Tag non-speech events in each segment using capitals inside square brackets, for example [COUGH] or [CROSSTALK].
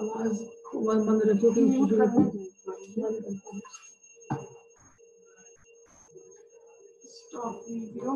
आवाज़ बंद बंद रखियो कि म्यूट कर बंद कर दो। Stop video.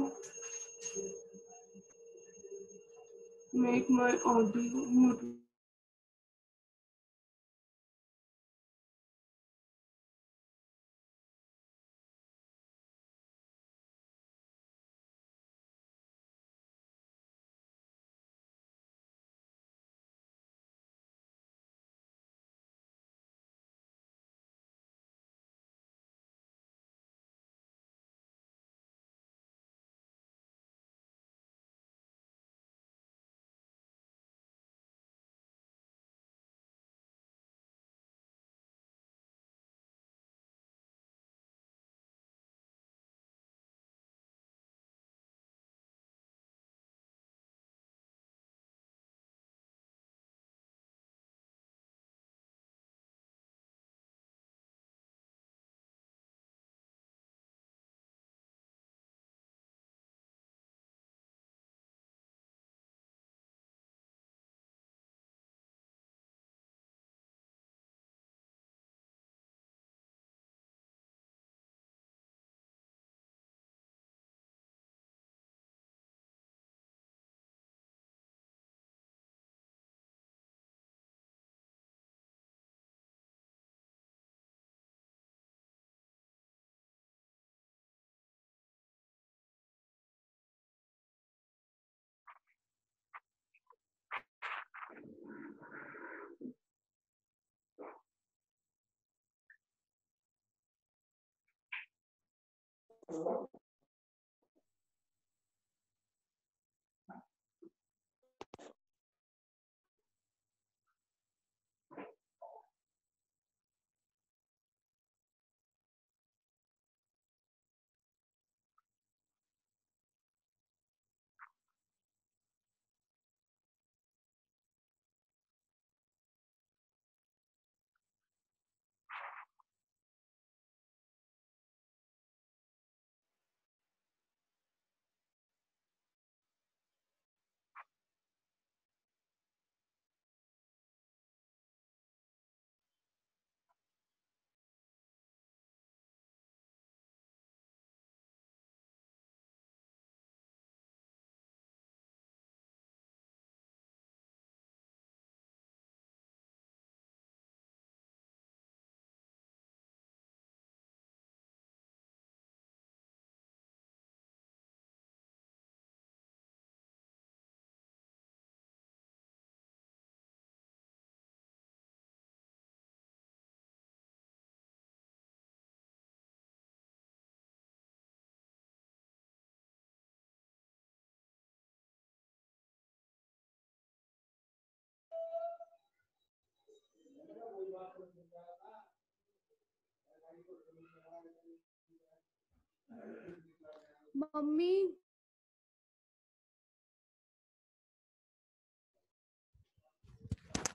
मम्मी।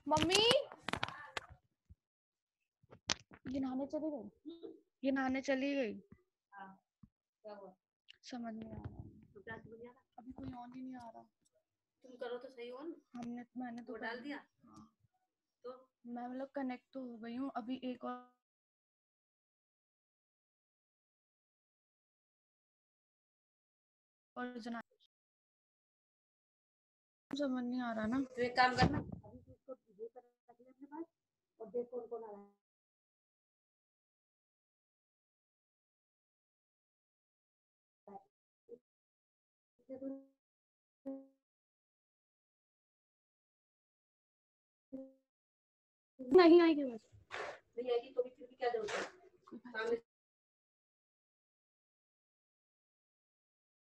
मम्मी। ये नहाने चली गई? ये नहाने चली गई। समझ नहीं आ रहा? अभी कोई ऑन ही नहीं आ रहा। तुम करो तो सही हो ना। हमने मैंने तो तो डाल दिया? हाँ। तो मैं मतलब कनेक्ट तो हो गई हूँ। अभी एक और और जना समझ नहीं आ रहा ना। तो एक काम करना, अभी तो इसको वीडियो पर रख ले अपने पास और देख कौन कौन आ रहा है इससे कोई- नहीं आएगी बस। नहीं आएगी तो भी फिर भी क्या ज़रूरत है? सामने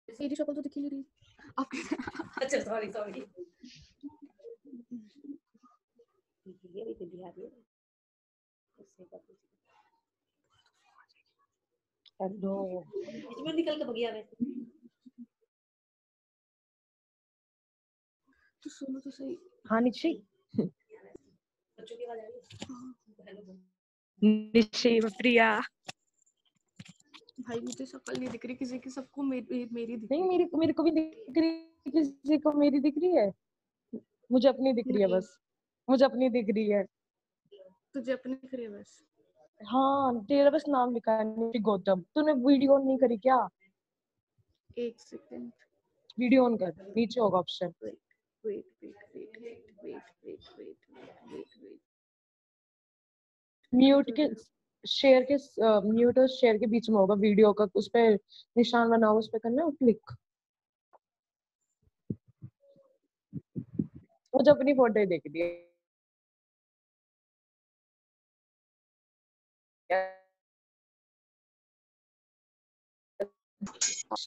मेरी शक्ल तो दिख ही नहीं रही। आपके अच्छा सॉरी सॉरी ये भी तो बिहार में उससे का कुछ हेलो इसमें निकल के भगिया वैसे तो सुनो तो सही। हाँ निश्चय। बच्चों की आवाज़ आ रही है हाँ, निश्चय प्रिया भाई मुझे शक्ल नहीं दिख रही किसी की सबको मेरी मेरी दिख नहीं मेरी मेरे को भी दिख रही किसी को मेरी दिख रही है मुझे अपनी दिख रही है बस मुझे अपनी दिख रही है तुझे अपने दिख रही है बस हाँ तेरा बस नाम लिखा है गौतम तूने वीडियो ऑन नहीं करी क्या एक सेकंड वीडियो ऑन कर नीचे होगा option wait wait wait wait wait wait wait wait mute के शेयर के म्यूट और शेयर के बीच में होगा वीडियो का उस पे निशान बनाओ उस पे करना है क्लिक वो जो अपनी फ़ोटो ही देख रही है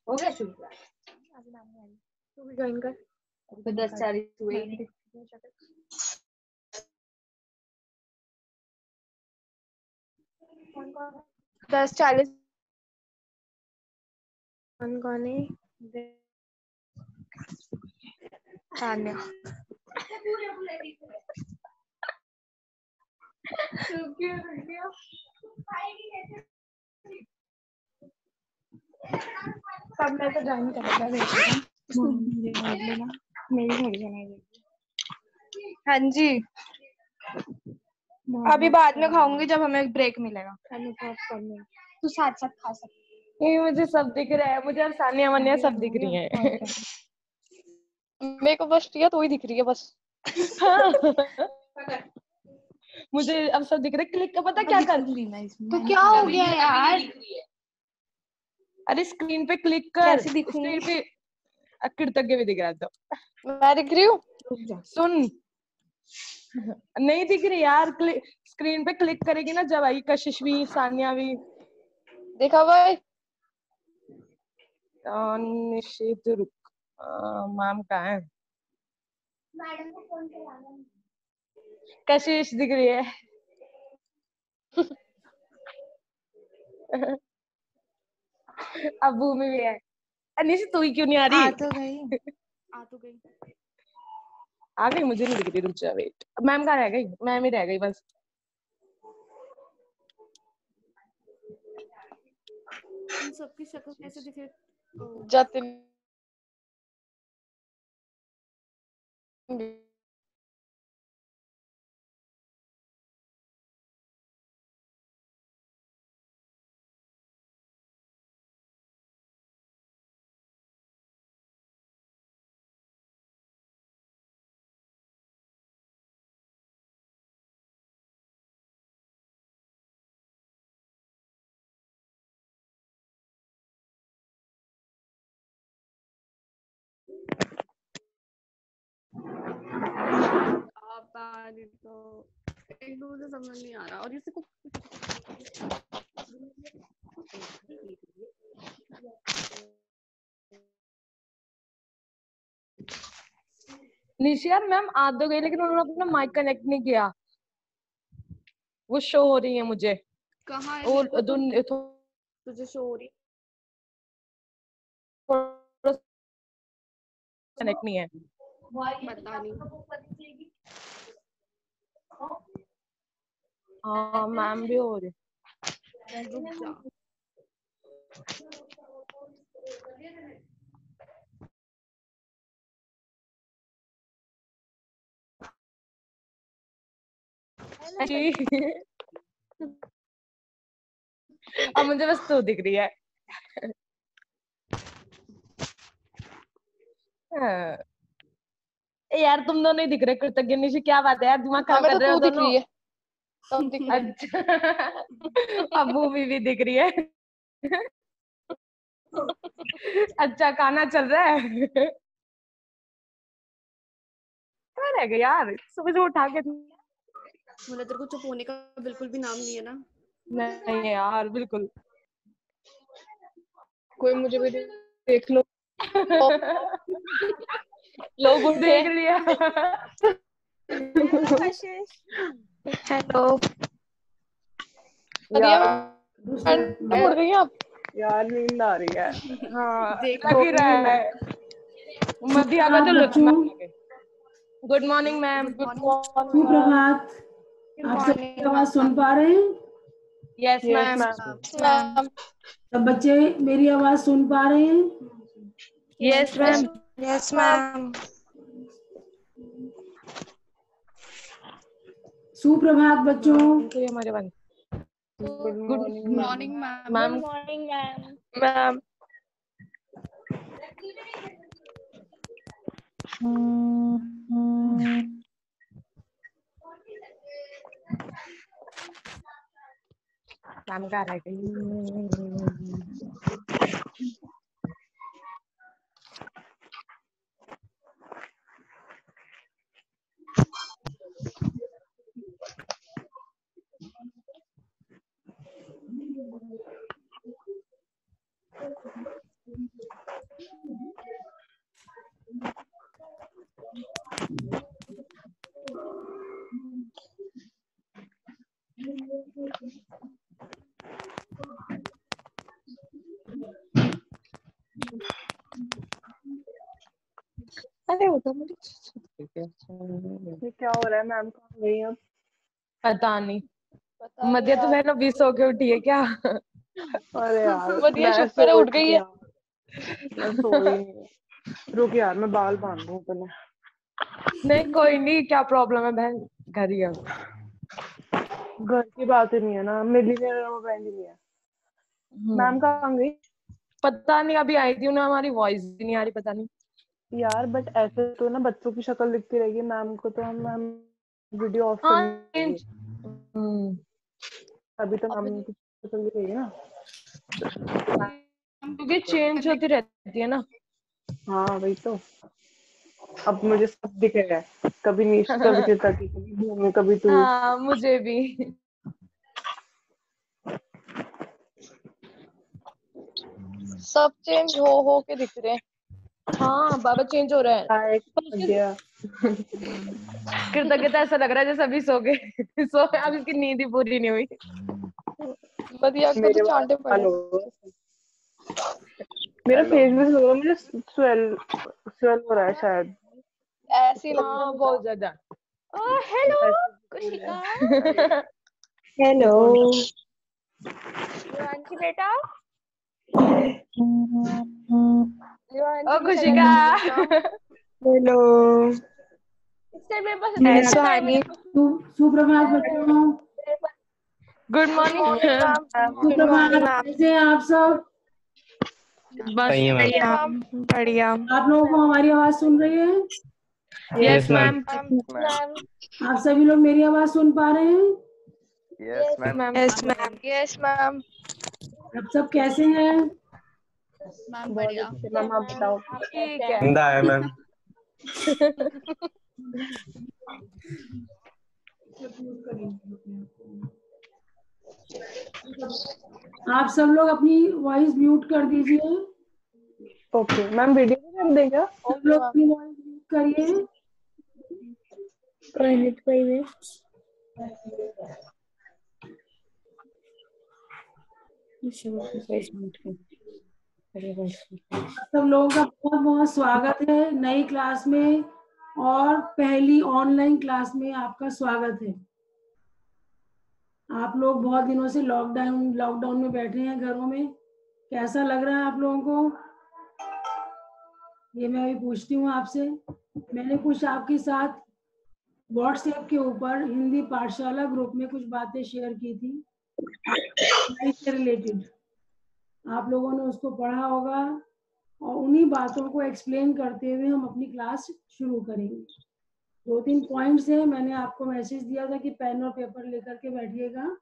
हो गया शुरू तू भी ज्वाइन कर तो दस चालीस हुए दस चालीस। कौन कौन है? तब मैं तो ज्वाइन करेगा मेरी थोड़ी हाँ जी। अभी बाद में खाऊँगी जब हमें ब्रेक मिलेगा। तू साथ साथ खा सकती ये मुझे सब दिख रहा है। मुझे अब सानिया वानिया सब दिख रही है। मेरे को बस तो ही दिख रही है बस। [LAUGHS] मुझे अब सब दिख रहा है। क्लिक का पता क्या कर? तो क्या हो गया यार? अरे स्क्रीन पे क्लिक कर। कैसे दिखूँगी? स्क्रीन पे कृतज्ञ भी दिख रहा है तो। मैं दिख रही हूँ? सुन। [LAUGHS] नहीं दिख रही यार स्क्रीन पे क्लिक करेगी ना जब आई कशिश भी सानिया भी देखा भाई अ, रुक मैम कहाँ है? कशिश दिख रही है। [LAUGHS] अब भूमि भी है। अनिश तू ही क्यों नहीं आ रही? आ तो गई। आ तो गई। आ गई मुझे नहीं दिख रही रुक जा वेट मैम कहाँ रह गई? मैम ही रह गई बस. सबकी शक्ल कैसे दिखे ओ, आ रही तो एक दूसरे समझ नहीं आ रहा। और निशियार मैम आ तो गई लेकिन उन्होंने अपना माइक कनेक्ट नहीं किया। वो शो हो रही है मुझे। कहा है? और तो तुझे शो हो रही कनेक्ट नहीं है। पता नहीं। मैम भी हो रही जी अब मुझे बस तू दिख रही है। हाँ। यार तुम दोनों नहीं दिख रहे कृतज्ञ निशि क्या बात है यार दिमाग हाँ, खराब मैं कर तो रहे हो दिख रही है। दिख अच्छा [LAUGHS] अब भूमि भी दिख रही है। अच्छा खाना चल रहा है? क्या रह गया यार? सुबह से उठा के बोला तेरे को चुप होने का बिल्कुल भी नाम नहीं है ना। नहीं यार बिल्कुल। कोई मुझे भी देख लो। लोग उठ। देख लिया। [LAUGHS] हेलो। उड़ गई आप? यार नींद आ रही है। हाँ लग ही रहा है। मध्य आगा तो हाँ, लक्ष्मण गुड मॉर्निंग मैम सुप्रभात। आप सब मेरी आवाज़ सुन पा रहे हैं? यस मैम मैम सब बच्चे मेरी आवाज़ सुन पा रहे हैं? यस मैम यस मैम सुप्रभात बच्चों। हमारे good morning ma'am morning ma'am ma'am ma'am कहाँ रह गई ये क्या हो रहा है मैम? कहाँ गई अब? पता नहीं। मध्य तो बहन अभी सो के उठी है क्या? अरे यार मध्य शुक्र है उठ गई है। ही। नहीं रुक यार मैं बाल बाँध दूँ पहले। नहीं कोई नहीं क्या प्रॉब्लम है बहन? घर ही घर की बात ही नहीं है ना मिली मेरे वो बहन ही नहीं है। मैम कहाँ गई? पता नहीं अभी आई थी उन्हें हमारी वॉइस भी नहीं आ रही पता नहीं। यार बट ऐसे तो ना बच्चों की शक्ल दिखती रहेगी मैम को तो हम मैम वीडियो ऑफ़ हाँ कर हम्म, अभी तो मैम की शक्ल दिख रही है ना। क्योंकि चेंज होती रहती है ना। हाँ वही तो। अब मुझे सब दिख रहा है। कभी नीच कभी [LAUGHS] चिता की कभी भूमि कभी तू। हाँ मुझे भी। सब चेंज हो हो के दिख रहे हैं। हाँ बाबा चेंज हो रहा है। हाय गया। कृतज्ञता ऐसा लग रहा है जैसे अभी सो गए। [LAUGHS] सो अब इसकी नींद ही पूरी नहीं हुई। बढ़िया को तो चांटे पड़े। मेरा फेस भी लग रहा मुझे स्वेल स्वेल हो रहा है शायद। ऐसे ही हाँ बहुत ज़्यादा। हेलो कुशिका। हेलो। युवांशी बेटा। ओ खुशिका हेलो सुप्रभात बच्चों गुड मॉर्निंग सुप्रभात कैसे आप सब बढ़िया आप लोगों को हमारी आवाज़ सुन रही है? यस मैम मैम आप सभी लोग मेरी आवाज़ सुन पा रहे हैं? Yes ma'am yes ma'am yes ma'am आप सब कैसे हैं? मैम बढ़िया। मैम आप बताओ। ठीक है। ज़िंदा है मैम। आप सब लोग अपनी वॉइस म्यूट कर दीजिए। ओके मैम वीडियो भी कर देगा? सब लोग अपनी वॉइस म्यूट करिए। कोई नहीं कोई नहीं। सब लोगों का बहुत बहुत स्वागत है नई क्लास में और पहली ऑनलाइन क्लास में आपका स्वागत है। आप लोग बहुत दिनों से लॉकडाउन लॉकडाउन में बैठे हैं घरों में। कैसा लग रहा है आप लोगों को? ये मैं अभी पूछती हूँ आपसे। मैंने कुछ आपके साथ व्हाट्सएप के ऊपर हिंदी पाठशाला ग्रुप में कुछ बातें शेयर की थी। रिलेटेड आप लोगों ने उसको पढ़ा होगा और उन्हीं बातों को एक्सप्लेन करते हुए हम अपनी क्लास शुरू करेंगे। दो तीन पॉइंट्स हैं, मैंने आपको मैसेज दिया था कि पेन और पेपर लेकर के बैठिएगा।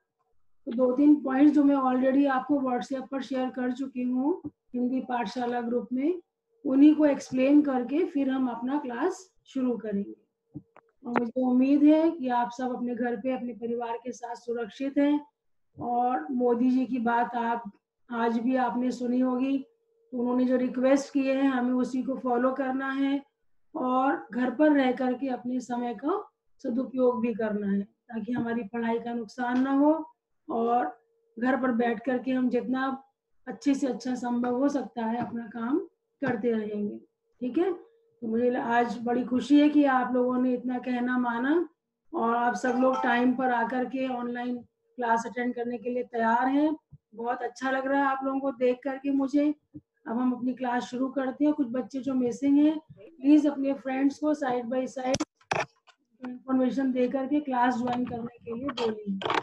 तो दो तीन पॉइंट्स जो मैं ऑलरेडी आपको व्हाट्सएप पर शेयर कर चुकी हूँ, हिंदी पाठशाला ग्रुप में, उन्हीं को एक्सप्लेन करके फिर हम अपना क्लास शुरू करेंगे। और मुझे उम्मीद है कि आप सब अपने घर पे, अपने परिवार के साथ सुरक्षित हैं। और मोदी जी की बात आप आज भी आपने सुनी होगी उन्होंने जो रिक्वेस्ट किए हैं, हमें उसी को फॉलो करना है और घर पर रह करके अपने समय का सदुपयोग भी करना है ताकि हमारी पढ़ाई का नुकसान ना हो और घर पर बैठ करके हम जितना अच्छे से अच्छा संभव हो सकता है अपना काम करते रहेंगे। ठीक है? तो मुझे आज बड़ी खुशी है कि आप लोगों ने इतना कहना माना और आप सब लोग टाइम पर आकर के ऑनलाइन क्लास अटेंड करने के लिए तैयार हैं। बहुत अच्छा लग रहा है आप लोगों को देख करके मुझे। अब हम अपनी क्लास शुरू करते हैं। कुछ बच्चे जो मिसिंग हैं प्लीज़ अपने फ्रेंड्स को साइड बाय साइड इंफॉर्मेशन दे करके क्लास ज्वाइन करने के लिए बोली है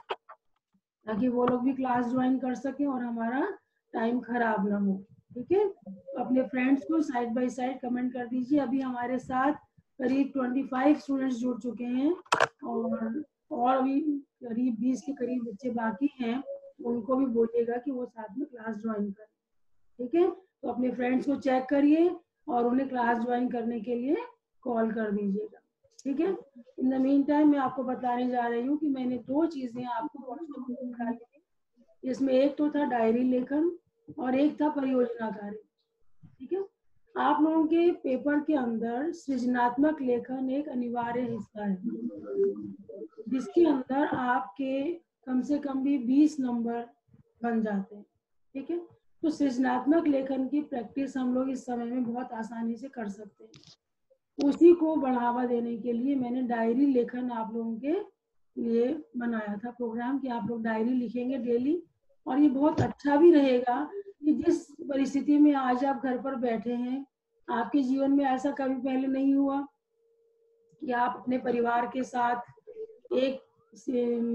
ताकि वो लोग भी क्लास ज्वाइन कर सके और हमारा टाइम खराब ना हो। ठीक है? तो अपने फ्रेंड्स को साइड बाय साइड कमेंट कर दीजिए। अभी हमारे साथ करीब 25 स्टूडेंट्स जुड़ चुके हैं और और अभी करीब 20 के करीब बच्चे बाकी हैं। उनको भी बोलिएगा कि वो साथ में क्लास ज्वाइन करें। ठीक है? तो अपने फ्रेंड्स को चेक करिए और उन्हें क्लास ज्वाइन करने के लिए कॉल कर दीजिएगा। ठीक है? इन द मीन टाइम मैं आपको बताने जा रही हूँ कि मैंने दो चीज़ें आपको इसमें एक तो था डायरी लेखन और एक था परियोजना कार्य ठीक है? आप लोगों के पेपर के अंदर सृजनात्मक लेखन एक अनिवार्य हिस्सा है। जिसके अंदर आपके कम से कम भी 20 नंबर बन जाते हैं, ठीक है? तो सृजनात्मक लेखन की प्रैक्टिस हम लोग इस समय में बहुत आसानी से कर सकते हैं। उसी को बढ़ावा देने के लिए मैंने डायरी लेखन आप लोगों के लिए बनाया था प्रोग्राम कि आप लोग डायरी लिखेंगे डेली और ये बहुत अच्छा भी रहेगा कि जिस परिस्थिति में आज आप घर पर बैठे हैं, आपके जीवन में ऐसा कभी पहले नहीं हुआ कि आप अपने परिवार के साथ एक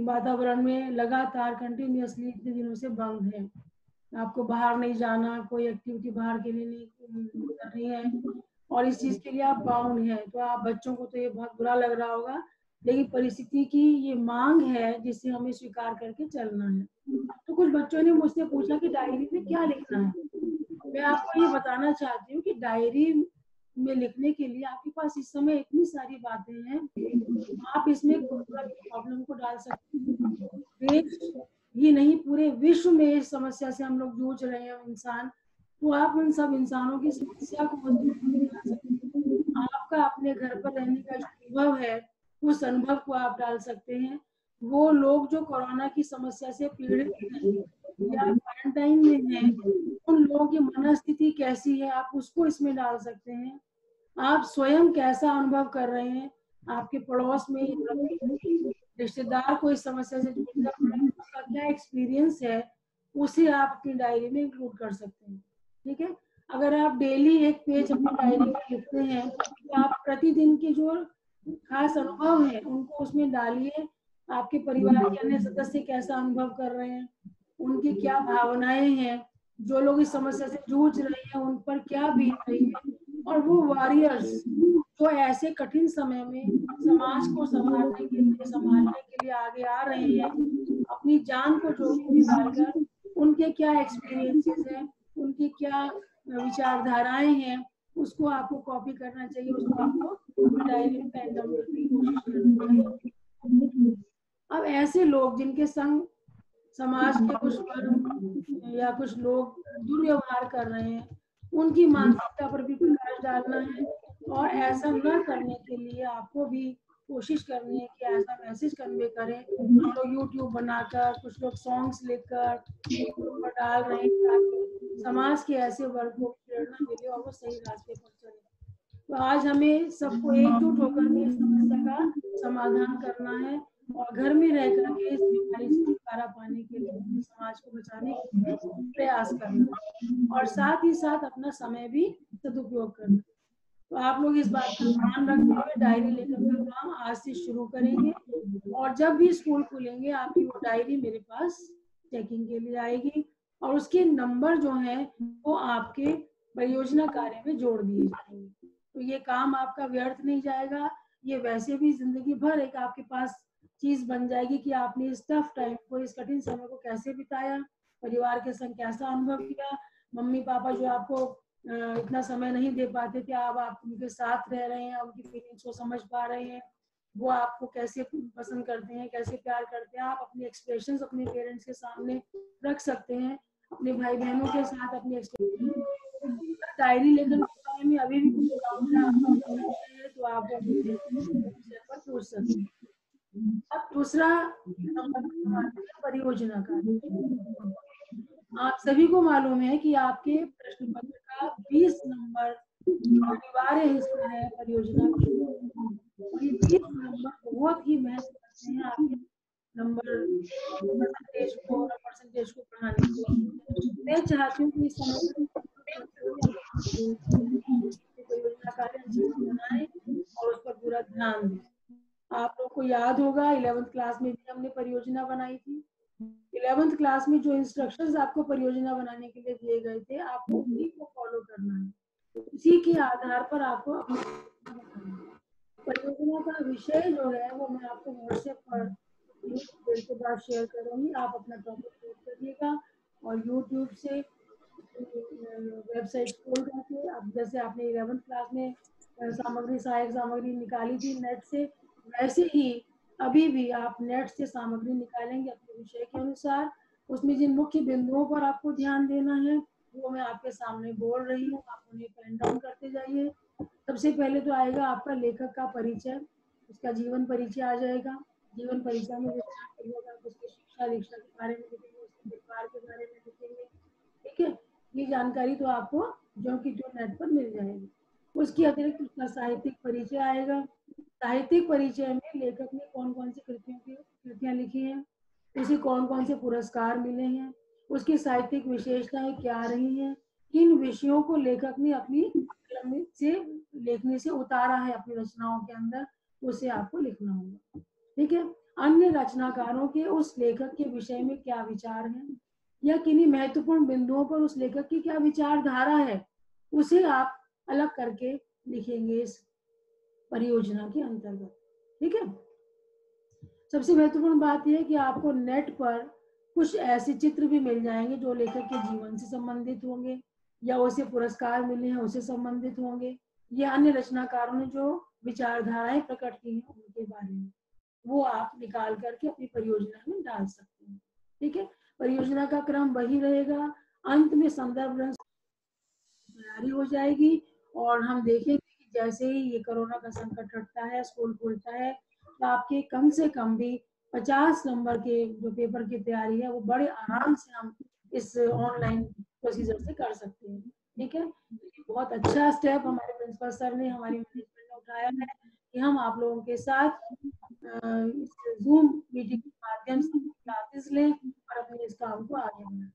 वातावरण में लगातार कंटिन्यूअसली इतने दिनों से बंद है। आपको बाहर नहीं जाना, कोई एक्टिविटी बाहर के लिए नहीं करनी है। और इस चीज़ के लिए आप बाउंड हैं। तो आप बच्चों को तो ये बहुत बुरा लग रहा होगा, लेकिन परिस्थिति की ये मांग है जिसे हमें स्वीकार करके चलना है। तो कुछ बच्चों ने मुझसे पूछा कि डायरी में क्या लिखना है? मैं आपको ये बताना चाहती हूँ कि डायरी में लिखने के लिए आपके पास इस समय इतनी सारी बातें हैं। आप इसमें प्रॉब्लम को डाल सकते हैं। ही नहीं, पूरे विश्व में इस समस्या से हम लोग जूझ रहे हैं, इंसान। तो आप उन सब इंसानों की समस्या को आपका अपने घर पर रहने का अनुभव है, उस अनुभव को आप डाल सकते हैं। वो लोग जो कोरोना की समस्या से पीड़ित हैं या क्वारंटाइन में हैं उन लोगों की मनस्थिति कैसी है आप उसको इसमें डाल सकते हैं? आप स्वयं कैसा अनुभव कर रहे हैं? आपके पड़ोस में रिश्तेदार को इस समस्या से उसका क्या एक्सपीरियंस है उसे आप अपनी डायरी में इंक्लूड कर सकते हैं ठीक है? अगर आप डेली एक पेज अपनी डायरी में लिखते हैं तो आप प्रतिदिन के जो खास अनुभव है उनको उसमें डालिए आपके परिवार के अन्य सदस्य कैसा अनुभव कर रहे हैं? उनकी क्या भावनाएँ हैं? जो लोग इस समस्या से जूझ रहे हैं उन पर क्या बीत रही है? और वो वॉरियर्स जो ऐसे कठिन समय में समाज को संभालने के लिए संभालने के लिए आगे आ रहे हैं अपनी जान को जोखिम में डालकर उनके क्या एक्सपीरियंसेस हैं? उनकी क्या विचारधाराएँ हैं? उसको आपको कॉपी करना चाहिए उसको आपको डायरी में पेन डाउन करने की कोशिश करनी अब ऐसे लोग जिनके संग समाज के कुछ वर्ग या कुछ लोग दुर्व्यवहार कर रहे हैं, उनकी मानसिकता पर भी प्रकाश डालना है और ऐसा न करने के लिए आपको भी कोशिश करनी है कि ऐसा मैसेज कन्वे करें। कुछ लोग यूट्यूब बनाकर, कुछ लोग सॉन्ग्स लिखकर डाल रहे हैं ताकि समाज के ऐसे वर्ग को प्रेरणा मिले और वो सही रास्ते पर चले। तो आज हमें सबको एकजुट होकर के इस समस्या का समाधान करना है। और घर में रह करके इस बीमारी से छुटकारा पाने के लिए समाज को बचाने के लिए प्रयास करना और साथ ही साथ अपना समय भी सदुपयोग करना। तो आप लोग इस बात का ध्यान रखते हुए डायरी लेकर का काम आज से शुरू करेंगे और जब भी स्कूल खुलेंगे, आपकी वो डायरी मेरे पास चेकिंग के लिए आएगी और उसके नंबर जो है, वो आपके परियोजना कार्य में जोड़ दिए जाएँगे। तो ये काम आपका व्यर्थ नहीं जाएगा, ये वैसे भी ज़िंदगी भर एक आपके पास चीज़ बन जाएगी कि आपने इस टफ टाइम को, इस कठिन समय को कैसे बिताया? परिवार के संग कैसा अनुभव किया? मम्मी पापा जो आपको इतना समय नहीं दे पाते थे, अब आप उनके साथ रह रहे हैं, उनकी फीलिंग्स को समझ पा रहे हैं। वो आपको कैसे पसंद करते हैं, कैसे प्यार करते हैं? आप अपने एक्सप्रेशन अपने पेरेंट्स के सामने रख सकते हैं, अपने भाई बहनों के साथ अपने डायरी लेखन के बारे में अभी भी कुछ तो आप पूछ सकते हैं। अब दूसरा परियोजना का आप सभी को मालूम है कि आपके प्रश्न पत्र का 20 नंबर अनिवार्य हिस्सा है परियोजना ये 20 नंबर बहुत ही महत्व रखते हैं आपके नंबर परसेंटेज को परसेंटेज को बढ़ाने के मैं चाहती हूँ कि समय परियोजना कार्य बनाए और उस पर पूरा ध्यान दें। आपको याद होगा इलेवेंथ क्लास में भी हमने परियोजना बनाई थी। इलेवेंथ क्लास में जो इंस्ट्रक्शंस आपको परियोजना बनाने के लिए दिए गए थे आपको उन्हीं को फॉलो करना है। उसी के आधार पर आपको परियोजना का विषय जो है, वो मैं आपको व्हाट्सएप पर के बाद शेयर करूँगी। आप अपना टॉपिक नोट करिएगा और यूट्यूब से वेबसाइट खोल करके अब जैसे आपने इलेवेंथ क्लास में सामग्री, सहायक सामग्री निकाली थी नेट से वैसे ही अभी भी आप नेट से सामग्री निकालेंगे अपने विषय के अनुसार। उसमें जिन मुख्य बिंदुओं पर आपको ध्यान देना है, वो मैं आपके सामने बोल रही हूँ। आप उन्हें पेन डाउन करते जाइए। सबसे पहले तो आएगा आपका लेखक का परिचय। उसका जीवन परिचय आ जाएगा। जीवन परिचय में उसकी शिक्षा, दीक्षा के बारे में लिखेंगे, उसके परिवार के बारे में लिखेंगे। ठीक है? ये जानकारी तो आपको जो कि जो नेट पर मिल जाएगी। उसके अतिरिक्त उसका साहित्यिक परिचय आएगा। साहित्यिक परिचय में लेखक ने कौन कौन सी कृतियों की, कृतियाँ लिखी हैं? उसे कौन कौन से पुरस्कार मिले हैं? उसकी साहित्यिक विशेषताएँ क्या रही हैं? किन विषयों को लेखक ने अपनी से, लेखनी से उतारा है अपनी रचनाओं के अंदर? उसे आपको लिखना होगा। ठीक है? अन्य रचनाकारों के उस लेखक के विषय में क्या विचार है? या किन्हीं महत्वपूर्ण बिंदुओं पर उस लेखक की क्या विचारधारा है? उसे आप अलग करके लिखेंगे इस परियोजना के अंतर्गत। ठीक है? सबसे महत्वपूर्ण बात यह है कि आपको नेट पर कुछ ऐसे चित्र भी मिल जाएँगे जो लेखक के जीवन से संबंधित होंगे, या उसे पुरस्कार मिले हैं, उसे संबंधित होंगे। या अन्य रचनाकारों ने जो विचारधाराएँ प्रकट की हैं, उनके बारे में, वो आप निकाल करके अपनी परियोजना में डाल सकते हैं। ठीक है? परियोजना का क्रम वही रहेगा। अंत में संदर्भ तैयारी हो जाएगी और हम देखेंगे जैसे ही ये कोरोना का संकट हटता है, स्कूल खुलता है तो आपके कम से कम भी पचास नंबर के जो पेपर की तैयारी है, वो बड़े आराम से हम इस ऑनलाइन प्रोसीजर से कर सकते हैं। ठीक है? बहुत अच्छा स्टेप हमारे प्रिंसिपल सर ने, हमारी मैनेजमेंट ने उठाया है कि हम आप लोगों के साथ जूम मीटिंग के माध्यम से क्लासेस लें और अपने इस काम को आगे बढ़ाएँ।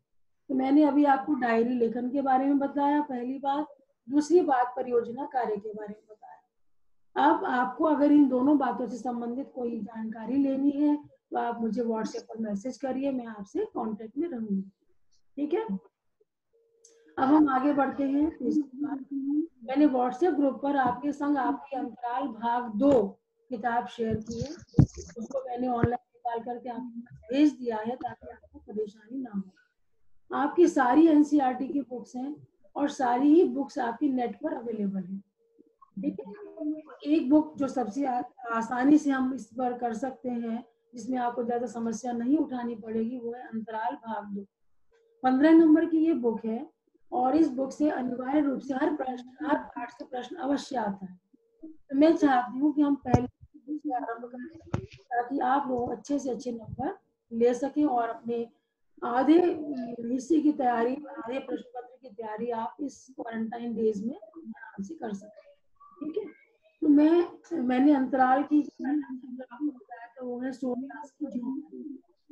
तो मैंने अभी आपको डायरी लेखन के बारे में बताया, पहली बात। दूसरी बात परियोजना कार्य के बारे में बताया अब आपको अगर इन दोनों बातों से संबंधित कोई जानकारी लेनी है तो आप मुझे व्हाट्सएप पर मैसेज करिए, मैं आपसे कांटेक्ट में रहूँगी। ठीक है? अब हम आगे बढ़ते हैं। मैंने व्हाट्सएप ग्रुप पर आपके संग आपकी अंतराल भाग दो किताब शेयर की है। उसको मैंने ऑनलाइन निकाल करके आपको भेज दिया है ताकि आपको परेशानी ना हो। आपकी सारी एनसीईआरटी की बुक्स हैं। और सारी ही बुक्स आपकी नेट पर अवेलेबल है। ठीक है? एक बुक जो सबसे आसानी से हम इस पर कर सकते हैं, जिसमें आपको ज़्यादा समस्या नहीं उठानी पड़ेगी, वो है अंतराल भाग दो। पंद्रह नंबर की ये बुक है, और इस बुक से अनिवार्य रूप से हर प्रश्न, हर पाठ से प्रश्न अवश्य आता है। तो मैं चाहती हूँ कि हम पहले आरंभ करें, ताकि आप लोग अच्छे से अच्छे नंबर ले सकें और अपने आधे हिस्से की तैयारी, आधे प्रश्न पत्र की तैयारी आप इस क्वारंटाइन डेज़ में आराम से कर सकें ठीक है? तो मैं, मैंने अंतराल की है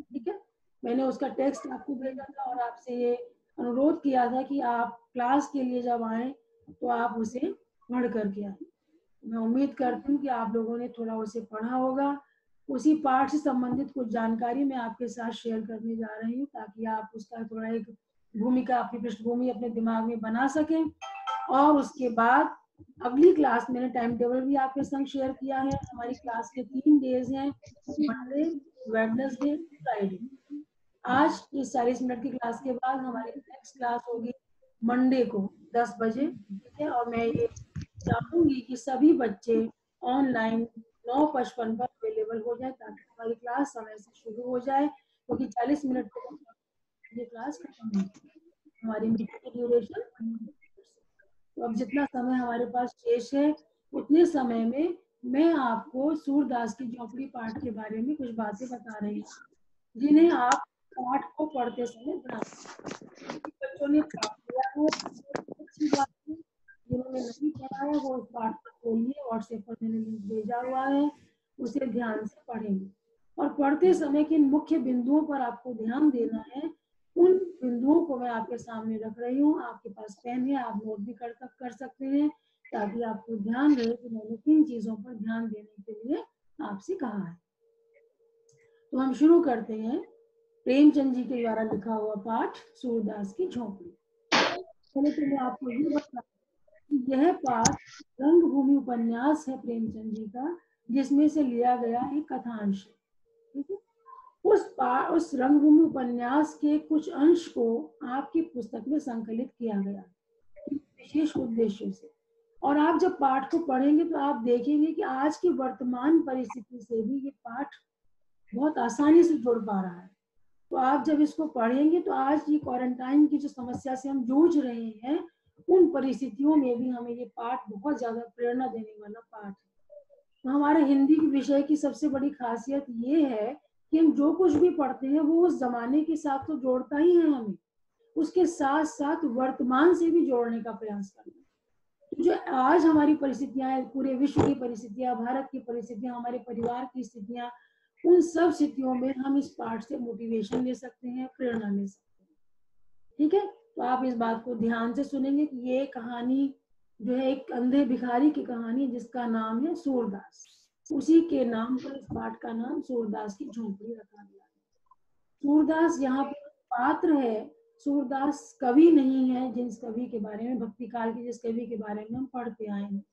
ठीक है? मैंने उसका टेक्स्ट आपको भेजा था और आपसे ये अनुरोध किया था कि आप क्लास के लिए जब आए तो आप उसे पढ़ करके आए। मैं उम्मीद करती हूँ कि आप लोगों ने थोड़ा उसे पढ़ा होगा उसी पाठ से संबंधित कुछ जानकारी मैं आपके साथ शेयर करने जा रही हूँ, ताकि आप उसका थोड़ा एक भूमिका, अपनी पृष्ठभूमि अपने दिमाग में बना सकें। और उसके बाद अगली क्लास मैंने टाइम टेबल भी आपके संग शेयर किया है। हमारी क्लास के तीन डेज़ हैं मंडे वेडनेसडे फ्राइडे आज इस चालीस मिनट की क्लास के बाद हमारी नेक्स्ट क्लास होगी मंडे को दस बजे, ठीक है? और मैं ये चाहूँगी कि सभी बच्चे ऑनलाइन नौ पचपन पर अवेलेबल हो जाए ताकि हमारी क्लास समय से शुरू हो जाए, क्योंकि तो चालीस मिनट को ये क्लास खत्म हमारी मीटिंग की ड्यूरेशन तो अब जितना समय हमारे पास शेष है, उतने समय में मैं आपको सूरदास की झोपड़ी पाठ के बारे में कुछ बातें बता रही हूँ, जिन्हें आप पाठ को पढ़ते समय बना बच्चों ने अच्छी बात है। जिन्होंने नहीं पढ़ा है वो उस पाठ को खोलिए व्हाट्सएप पर मैंने लिंक भेजा हुआ है, उसे ध्यान से पढ़ेंगे। और पढ़ते समय किन मुख्य बिंदुओं पर आपको ध्यान देना है, उन बिंदुओं को मैं आपके सामने रख रही हूँ, आपके पास पेन है, आप नोट भी कर कर सकते हैं, ताकि आपको ध्यान रहे कि मैंने किन चीज़ों पर ध्यान देने के लिए आपसे कहा है। तो हम शुरू करते हैं। प्रेमचंद जी के द्वारा लिखा हुआ पाठ सूरदास की झोंपड़ी। पहले तो मैं आपको ये बता यह पाठ रंगभूमि उपन्यास है प्रेमचंद जी का, जिसमें से लिया गया एक कथांश ठीक है? उस पा, उस रंगभूमि उपन्यास के कुछ अंश को आपकी पुस्तक में संकलित किया गया, विशेष उद्देश्य से। और आप जब पाठ को पढ़ेंगे तो आप देखेंगे कि आज की वर्तमान परिस्थिति से भी ये पाठ बहुत आसानी से जुड़ पा रहा है। तो आप जब इसको पढ़ेंगे तो आज ये क्वारंटाइन की जो समस्या से हम जूझ रहे हैं उन परिस्थितियों में भी हमें ये पाठ बहुत ज़्यादा प्रेरणा देने वाला पाठ है। तो हमारे हिंदी के विषय की सबसे बड़ी खासियत ये है कि हम जो कुछ भी पढ़ते हैं, वो उस जमाने के साथ तो जोड़ता ही है हमें। उसके साथ साथ वर्तमान से भी जोड़ने का प्रयास करना। तो जो आज हमारी परिस्थितियाँ हैं, पूरे विश्व की परिस्थितियाँ, भारत की परिस्थितियाँ, हमारे परिवार की स्थितियाँ, उन सब स्थितियों में हम इस पाठ से मोटिवेशन ले सकते हैं, प्रेरणा ले सकते हैं। ठीक है? तो आप इस बात को ध्यान से सुनेंगे कि ये कहानी जो है, एक अंधे भिखारी की कहानी जिसका नाम है सूरदास। उसी के नाम पर इस पाठ का नाम सूरदास की झोंपड़ी रखा गया है। सूरदास यहाँ पर पात्र है। सूरदास कवि नहीं है जिस कवि के बारे में भक्ति काल के जिस कवि के बारे में हम पढ़ते आए हैं।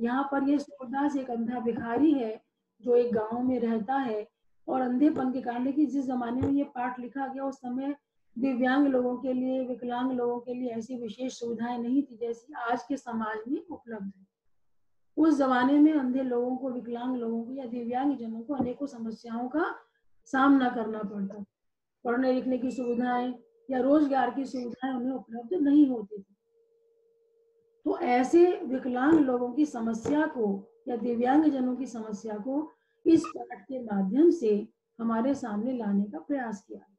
यहाँ पर यह सूरदास एक अंधा भिखारी है, जो एक गाँव में रहता है और अंधेपन के कारण, लेकिन जिस जमाने में ये पाठ लिखा गया, उस समय दिव्यांग लोगों के लिए, विकलांग लोगों के लिए ऐसी विशेष सुविधाएँ नहीं थी जैसी आज के समाज में उपलब्ध है। उस जमाने में अंधे लोगों को, विकलांग लोगों को या दिव्यांग जनों को अनेकों समस्याओं का सामना करना पड़ता। पढ़ने लिखने की सुविधाएँ या रोज़गार की सुविधाएँ उन्हें उपलब्ध नहीं होती थी। तो ऐसे विकलांग लोगों की समस्या को या दिव्यांग जनों की समस्या को इस पाठ के माध्यम से हमारे सामने लाने का प्रयास किया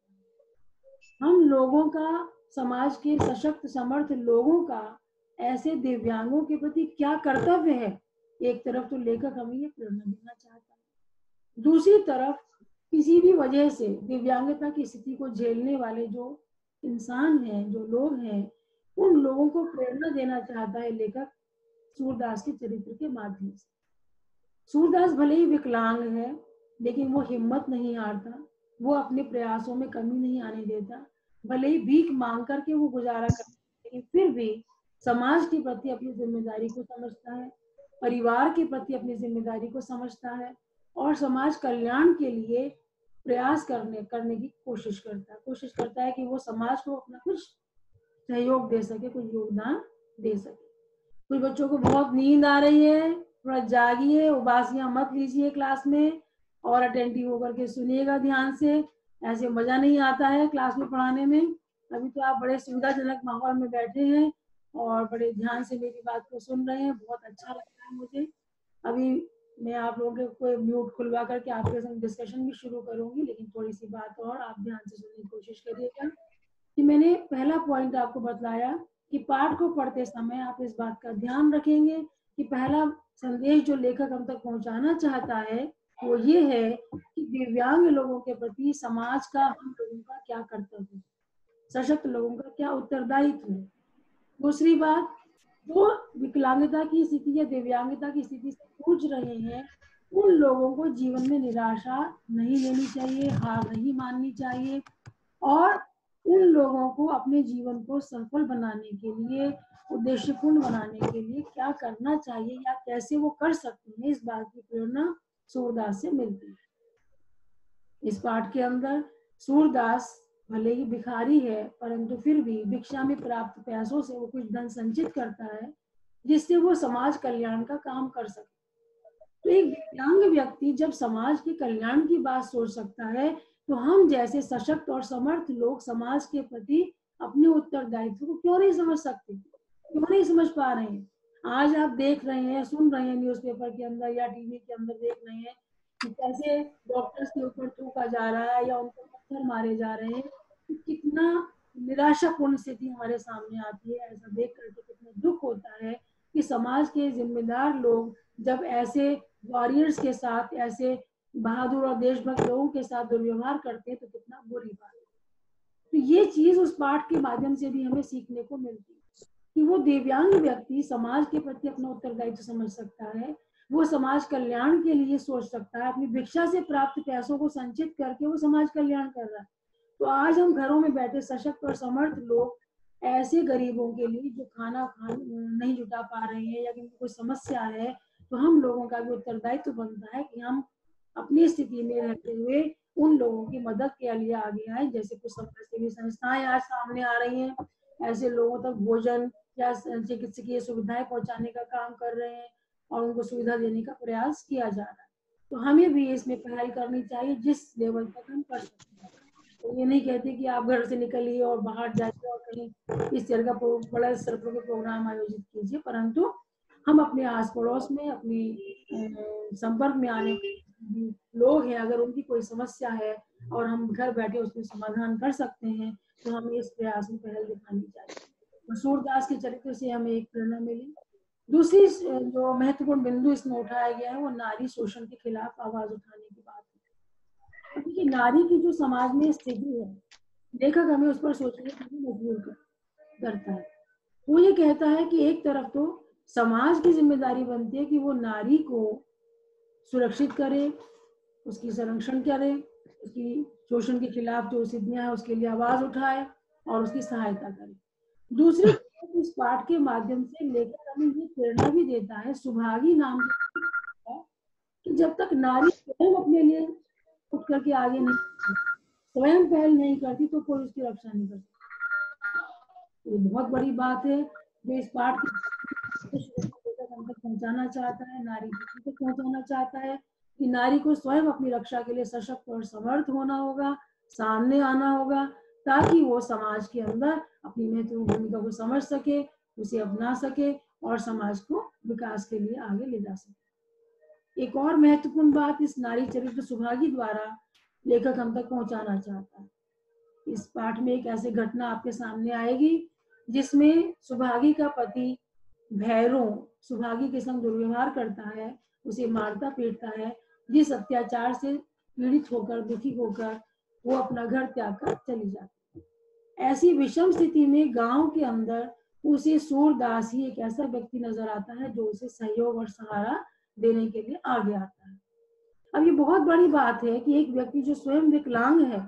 हम लोगों का, समाज के सशक्त, समर्थ लोगों का, ऐसे दिव्यांगों के प्रति क्या कर्तव्य है? एक तरफ़ तो लेखक हमें ये प्रेरणा देना चाहता है। दूसरी तरफ़, किसी भी वजह से दिव्यांगता की स्थिति को झेलने वाले जो इंसान हैं, जो लोग हैं, उन लोगों को प्रेरणा देना चाहता है लेखक सूरदास के चरित्र के माध्यम से। सूरदास भले ही विकलांग है, लेकिन वो हिम्मत नहीं हारता। वो अपने प्रयासों में कमी नहीं आने देता। भले ही भीख मांग करके वो गुजारा करता लेकिन फिर भी समाज के प्रति अपनी ज़िम्मेदारी को समझता है, परिवार के प्रति अपनी ज़िम्मेदारी को समझता है और समाज कल्याण के लिए प्रयास करने करने की कोशिश करता है। कोशिश करता है कि वो समाज को अपना कुछ सहयोग दे सके, कुछ योगदान दे सके। कुछ बच्चों को बहुत नींद आ रही है, थोड़ा जागिए, उबासियाँ मत लीजिए क्लास में। और अटेंटिव होकर के सुनिएगा ध्यान से। ऐसे मज़ा नहीं आता है क्लास में पढ़ाने में। अभी तो आप बड़े सुविधाजनक माहौल में बैठे हैं और बड़े ध्यान से मेरी बात को सुन रहे हैं। बहुत अच्छा लग रहा है मुझे। अभी मैं आप लोगों के को म्यूट खुलवा करके आपके संग डिस्कशन भी शुरू करूँगी, लेकिन थोड़ी सी बात और आप ध्यान से सुनने की कोशिश करिएगा कि मैंने पहला पॉइंट आपको बतलाया कि पाठ को पढ़ते समय आप इस बात का ध्यान रखेंगे कि पहला संदेश जो लेखक हम तक पहुंचाना चाहता है वो ये है कि दिव्यांग लोगों के प्रति समाज का हम लोगों का क्या कर्तव्य है? सशक्त लोगों का क्या उत्तरदायित्व है? दूसरी बात, जो विकलांगता की स्थिति या दिव्यांगता की स्थिति से पूछ रहे हैं, उन लोगों को जीवन में निराशा नहीं लेनी चाहिए, हार नहीं माननी चाहिए और उन लोगों को अपने जीवन को सफल बनाने के लिए, उद्देश्यपूर्ण बनाने के लिए क्या करना चाहिए या कैसे वो कर सकते हैं, इस बात की प्रेरणा सूरदास से मिलती है। इस पाठ के अंदर सूरदास भले ही भिखारी है, परंतु फिर भी भिक्षा में प्राप्त पैसों से वो कुछ धन संचित करता है, जिससे वो समाज कल्याण का काम कर सके। तो एक दिव्यांग व्यक्ति जब समाज के कल्याण की बात सोच सकता है तो हम जैसे सशक्त और समर्थ लोग समाज के प्रति अपने उत्तरदायित्व को क्यों नहीं समझ सकते? क्यों नहीं समझ पा रहे हैं? आज आप देख रहे हैं, सुन रहे हैं न्यूज़पेपर के अंदर या टीवी के अंदर देख रहे हैं कि कैसे डॉक्टर्स के ऊपर थूका जा रहा है या उनको पत्थर मारे जा रहे हैं, कि कितना निराशापूर्ण स्थिति हमारे सामने आती है। ऐसा देख करके कितना दुख होता है कि समाज के जिम्मेदार लोग जब ऐसे वॉरियर्स के साथ, ऐसे बहादुर और देशभक्त लोगों के साथ दुर्व्यवहार करते हैं तो कितना बुरी बात है। तो ये चीज़ उस पाठ के माध्यम से भी हमें सीखने को मिलती है। कि वो दिव्यांग व्यक्ति समाज के प्रति अपना उत्तरदायित्व समझ सकता है, वो समाज कल्याण के लिए सोच सकता है, अपनी भिक्षा से प्राप्त पैसों को संचित करके वो समाज कल्याण कर रहा है। तो आज हम घरों में बैठे सशक्त और समर्थ लोग, ऐसे गरीबों के लिए जो खाना खान नहीं जुटा पा रहे हैं या जिनको कोई समस्या है तो हम लोगों का भी उत्तरदायित्व तो बनता है कि हम अपनी स्थिति में रहते हुए उन लोगों की मदद के लिए आगे आए, जैसे कुछ समाज सेवी संस्थाएँ आज सामने आ रही हैं, ऐसे लोगों तक भोजन या चिकित्सकीय सुविधाएँ पहुँचाने का काम कर रहे हैं और उनको सुविधा देने का प्रयास किया जा रहा है। तो हमें भी इसमें पहल करनी चाहिए, जिस लेवल तक हम कर सकते हैं। तो ये नहीं कहते कि आप घर से निकलिए और बाहर जाइए और कहीं इस तरह का बड़ा स्तर पर प्रोग्राम आयोजित कीजिए, परंतु हम अपने आस पड़ोस में, अपने संपर्क में आने लोग हैं, अगर उनकी कोई समस्या है और हम घर बैठे उसमें समाधान कर सकते हैं तो हमें इस प्रयास में पहल दिखानी चाहिए। सूरदास के चरित्र से हमें एक प्रेरणा मिली। दूसरी, जो महत्वपूर्ण बिंदु इसमें उठाया गया है, वो नारी शोषण के खिलाफ आवाज़ उठाने की बात है। क्योंकि नारी की जो समाज में स्थिति है, लेखक हमें उस पर सोचने के लिए मजबूर करता है। वो ये कहता है कि एक तरफ़ तो समाज की ज़िम्मेदारी बनती है कि वो नारी को सुरक्षित करे, उसकी संरक्षण करे, उसकी शोषण के खिलाफ जो सिद्धियाँ है, उसके लिए आवाज़ उठाए और उसकी सहायता करे। दूसरी इस पाठ के माध्यम से लेकर हमें ये प्रेरणा भी देता है, सुभागी नाम कि जब तक नारी स्वयं अपने लिए उठ करके आगे नहीं स्वयं पहल नहीं करती तो कोई उसकी रक्षा नहीं कर सकता। ये बहुत बड़ी बात है, जो इस पाठ के पहुंचाना चाहता है, नारी तक पहुंचाना चाहता है, कि नारी को स्वयं अपनी रक्षा के लिए सशक्त और समर्थ होना होगा, सामने आना होगा, ताकि वो समाज के अंदर अपनी महत्वपूर्ण भूमिका को समझ सके, उसे अपना सके और समाज को विकास के लिए आगे ले जा सके। एक और महत्वपूर्ण बात इस नारी चरित्र सुभागी द्वारा लेखक हम तक पहुंचाना चाहता है। इस पाठ में एक ऐसी घटना आपके सामने आएगी, जिसमें सुभागी का पति भैरों सुभागी के संग दुर्व्यवहार करता है, उसे मारता पीटता है, जिस अत्याचार से पीड़ित होकर, दुखी होकर, वो अपना घर त्याग कर चली जाती ऐसी विषम स्थिति में गाँव के अंदर उसे सूरदास ही एक ऐसा व्यक्ति नज़र आता है जो उसे सहयोग और सहारा देने के लिए आगे आता है। अब ये बहुत बड़ी बात है कि एक व्यक्ति जो स्वयं विकलांग है,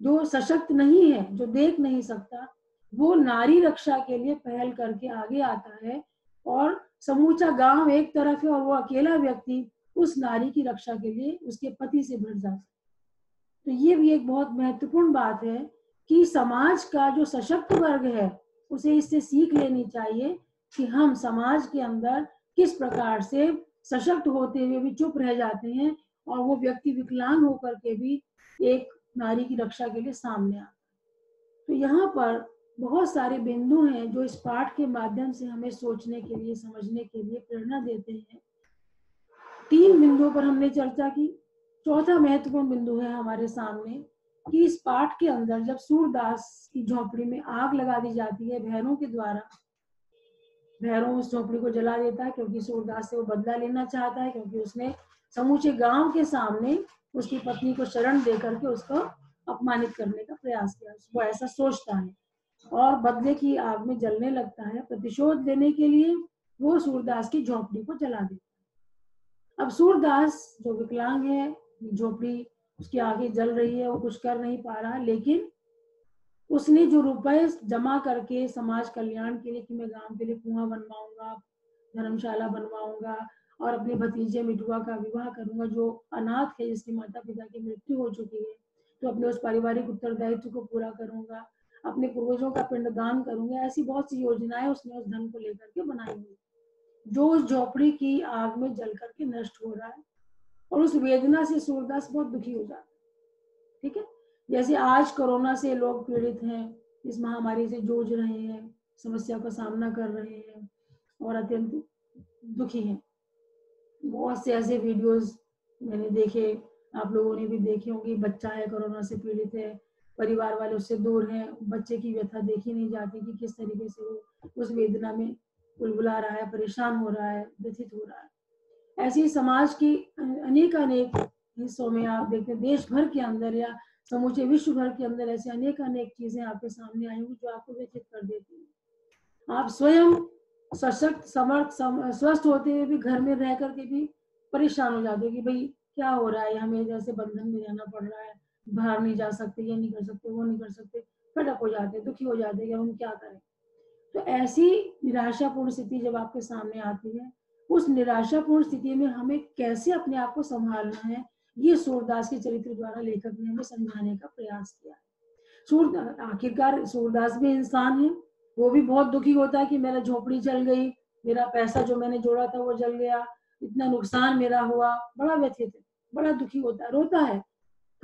जो सशक्त नहीं है, जो देख नहीं सकता, वो नारी रक्षा के लिए पहल करके आगे आता है और समूचा गाँव एक तरफ़ है और वो अकेला व्यक्ति उस नारी की रक्षा के लिए उसके पति से भर जाता है। तो ये भी एक बहुत महत्वपूर्ण बात है कि समाज का जो सशक्त वर्ग है, उसे इससे सीख लेनी चाहिए कि हम समाज के अंदर किस प्रकार से सशक्त होते हुए भी चुप रह जाते हैं और वो व्यक्ति विकलांग होकर के भी एक नारी की रक्षा के लिए सामने आता है। तो यहाँ पर बहुत सारे बिंदु हैं जो इस पाठ के माध्यम से हमें सोचने के लिए, समझने के लिए प्रेरणा देते हैं। तीन बिंदुओं पर हमने चर्चा की। चौथा महत्वपूर्ण बिंदु है हमारे सामने कि इस पाठ के अंदर जब सूरदास की झोपड़ी में आग लगा दी जाती है, भैरों के द्वारा, भैरों उस झोपड़ी को जला देता है क्योंकि सूरदास से वो बदला लेना चाहता है, क्योंकि उसने समूचे गाँव के सामने उसकी पत्नी को शरण दे करके उसको अपमानित करने का प्रयास किया। वो ऐसा सोचता है और बदले की आग में जलने लगता है। प्रतिशोध देने के लिए वो सूरदास की झोपड़ी को जला देता है। अब सूरदास जो विकलांग है झोपड़ी उसकी आगे जल रही है, वो कुछ कर नहीं पा रहा, लेकिन उसने जो रुपए जमा करके समाज कल्याण के लिए कि मैं गाँव के लिए कुआँ बनवाऊँगा, धर्मशाला बनवाऊँगा और अपने भतीजे मिठुआ का विवाह करूँगा, जो अनाथ है, जिसके माता पिता की मृत्यु हो चुकी है तो अपने उस पारिवारिक उत्तरदायित्व को पूरा करूँगा, अपने पूर्वजों का पिंडदान करूँगा, ऐसी बहुत सी योजनाएँ उसने उस धन को लेकर के बनाई हुई जो उस झोपड़ी की आग में जल करके नष्ट हो रहा है। और उस वेदना से सूरदास बहुत दुखी हो जाता ठीक है? जैसे आज कोरोना से लोग पीड़ित हैं, इस महामारी से जूझ रहे हैं, समस्या का सामना कर रहे हैं और अत्यंत दुखी हैं। बहुत से ऐसे वीडियोस मैंने देखे, आप लोगों ने भी देखे होंगे, बच्चा है, कोरोना से पीड़ित है, परिवार वाले उससे दूर हैं, बच्चे की व्यथा देखी नहीं जाती कि किस तरीके से वो उस वेदना में बुलबुला रहा है, परेशान हो रहा है, व्यथित हो रहा है। ऐसी समाज की अनेक अनेक हिस्सों में आप देखते हैं देश भर के अंदर या समूचे विश्व भर के अंदर ऐसे अनेक अनेक चीज़ें आपके सामने आई हुई जो आपको व्यथित कर देती हैं। आप स्वयं सशक्त समर्थ सम, स्वस्थ होते हुए भी घर में रह करके भी परेशान हो जाते हैं कि भाई क्या हो रहा है? हमें जैसे बंधन में रहना पड़ रहा है बाहर नहीं जा सकते ये नहीं कर सकते वो नहीं कर सकते फटक हो जाते दुखी हो जाते कि हम क्या करें? तो ऐसी निराशापूर्ण स्थिति जब आपके सामने आती है उस निराशापूर्ण स्थिति में हमें कैसे अपने आप को संभालना है? ये सूरदास के चरित्र द्वारा लेखक ने हमें समझाने का प्रयास किया। आखिरकार सूरदास भी इंसान है। वो भी बहुत दुखी होता है कि मेरा झोपड़ी जल गई, मेरा पैसा जो मैंने जोड़ा था वो जल गया, इतना नुकसान मेरा हुआ। बड़ा व्यथित है, बड़ा दुखी होता है, रोता है।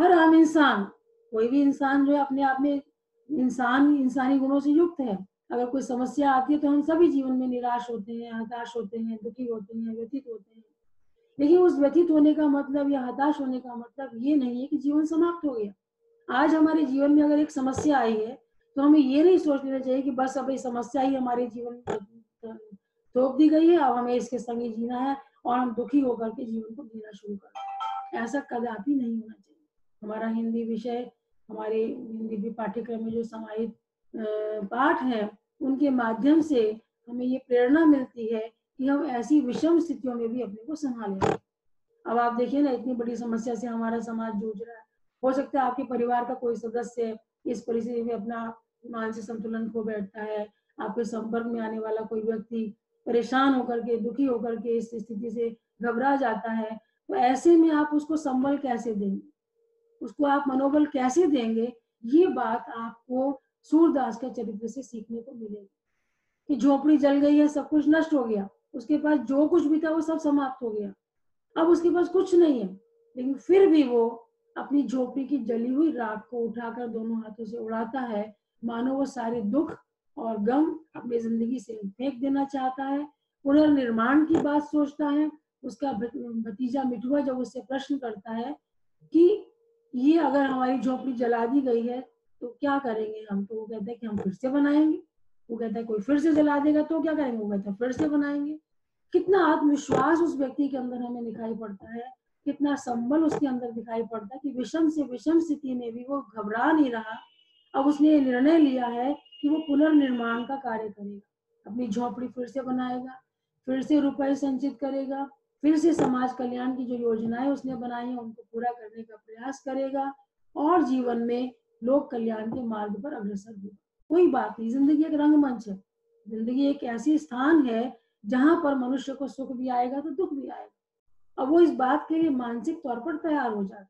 हर आम इंसान, कोई भी इंसान जो है अपने आप में इंसान, इंसानी गुणों से युक्त है। अगर कोई समस्या आती है तो हम सभी जीवन में निराश होते हैं, हताश होते हैं, दुखी होते हैं, व्यथित होते हैं। लेकिन उस व्यथित होने का मतलब या हताश होने का मतलब ये नहीं है कि जीवन समाप्त हो गया। आज हमारे जीवन में अगर एक समस्या आई है तो हमें ये नहीं सोच लेना चाहिए कि बस अब ये समस्या ही हमारे जीवन में थोप दी गई है, अब हमें इसके संग ही जीना है और हम दुखी होकर के जीवन को जीना शुरू कर ऐसा कदापि नहीं होना चाहिए। हमारा हिंदी विषय, हमारे हिंदी पाठ्यक्रम में जो समाहित पाठ है उनके माध्यम से हमें ये प्रेरणा मिलती है कि हम ऐसी विषम स्थितियों में भी अपने को संभालें। अब आप देखिए ना, इतनी बड़ी समस्या से हमारा समाज जूझ रहा है। हो सकता है आपके परिवार का कोई सदस्य इस परिस्थिति में अपना मानसिक संतुलन खो बैठता है, आपके संपर्क में आने वाला कोई व्यक्ति परेशान होकर के, दुखी होकर के इस स्थिति से घबरा जाता है तो ऐसे में आप उसको संबल कैसे देंगे? उसको आप मनोबल कैसे देंगे? ये बात आपको सूरदास का चरित्र से सीखने को मिलेगी कि झोपड़ी जल गई है, सब कुछ नष्ट हो गया। उसके पास जो कुछ भी था, वो सब समाप्त हो गया। अब उसके पास कुछ नहीं है। लेकिन फिर भी वो अपनी झोपड़ी की जली हुई राख को उठाकर दोनों हाथों से उड़ाता है। मानो वो सारे दुख और गम अपनी ज़िंदगी से फेंक देना चाहता है। पुनर्निर्माण की बात सोचता है। उसका भतीजा मिठुआ जब उससे प्रश्न करता है कि ये अगर हमारी झोपड़ी जला दी गई है तो क्या करेंगे हम? तो वो कहते हैं कि हम फिर से बनाएँगे। वो कहता है, कोई फिर से जला देगा तो क्या करेंगे? वो कहता है, फिर से बनाएँगे। कितना आत्मविश्वास उस व्यक्ति के अंदर हमें दिखाई पड़ता है, कितना संबल उसके अंदर दिखाई पड़ता है कि विषम से विषम स्थिति में भी वो घबरा नहीं रहा। अब उसने निर्णय लिया है कि वो पुनर्निर्माण का कार्य करेगा। अपनी झोपड़ी फिर से बनाएगा, फिर से रुपए संचित करेगा, फिर से समाज कल्याण की जो योजनाएँ उसने बनाई है, उनको पूरा करने का प्रयास करेगा और जीवन में लोक कल्याण के मार्ग पर अग्रसर होगा। कोई बात नहीं, ज़िंदगी एक रंगमंच है। ज़िंदगी एक ऐसी स्थान है जहाँ पर मनुष्य को सुख भी आएगा तो दुख भी आएगा। अब वो इस बात के लिए मानसिक तौर पर तैयार हो जाता है।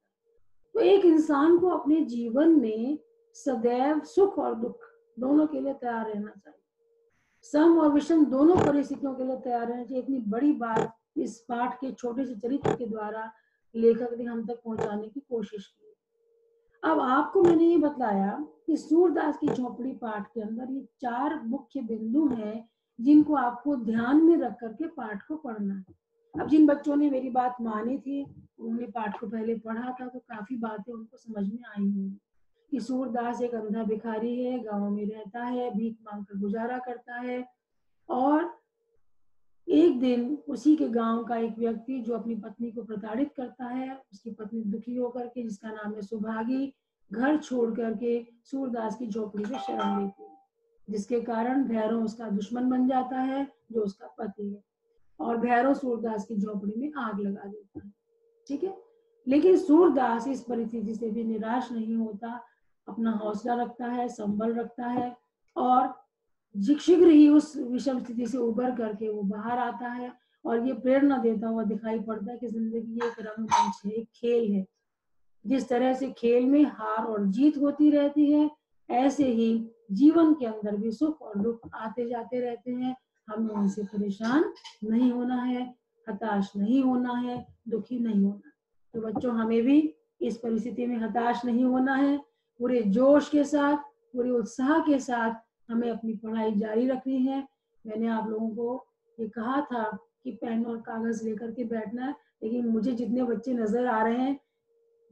तो एक इंसान को अपने जीवन में सदैव सुख और दुख दोनों के लिए तैयार रहना चाहिए। सम और विषम दोनों परिस्थितियों के लिए तैयार रहना चाहिए। इतनी बड़ी बात इस पाठ के छोटे से चरित्र के द्वारा लेखक ने हम तक पहुँचाने की कोशिश की। अब आपको मैंने ये बताया कि सूरदास की झोपड़ी पाठ के अंदर ये चार मुख्य बिंदु हैं जिनको आपको ध्यान में रख करके पाठ को पढ़ना है। अब जिन बच्चों ने मेरी बात मानी थी, उन्होंने पाठ को पहले पढ़ा था तो काफ़ी बातें उनको समझ में आई होंगी कि सूरदास एक अंधा भिखारी है, गाँव में रहता है, भीख मांग कर गुजारा करता है और एक दिन उसी के गाँव का एक व्यक्ति जो अपनी पत्नी को प्रताड़ित करता है, उसकी पत्नी दुखी होकर के, जिसका नाम है सुभागी, घर छोड़ करके सूरदास की झोपड़ी में शरण लेती है, जिसके कारण भैरव उसका दुश्मन बन जाता है, जो उसका पति है। और भैरव सूरदास की झोपड़ी में आग लगा देता है, ठीक है? लेकिन सूरदास इस परिस्थिति से भी निराश नहीं होता, अपना हौसला रखता है, संबल रखता है और शीघ्र ही उस विषम स्थिति से उबर करके वो बाहर आता है और ये प्रेरणा देता हुआ दिखाई पड़ता है कि ज़िंदगी एक रंगमंच है एक खेल है। जिस तरह से खेल में हार और जीत होती रहती है, ऐसे ही जीवन के अंदर भी सुख और दुख आते जाते रहते हैं। हमें उनसे परेशान नहीं होना है, हताश नहीं होना है, दुखी नहीं होना। तो बच्चों, हमें भी इस परिस्थिति में हताश नहीं होना है। पूरे जोश के साथ, पूरे उत्साह के साथ हमें अपनी पढ़ाई जारी रखनी है। मैंने आप लोगों को ये कहा था कि पेन और कागज़ लेकर के बैठना है, लेकिन मुझे जितने बच्चे नज़र आ रहे हैं,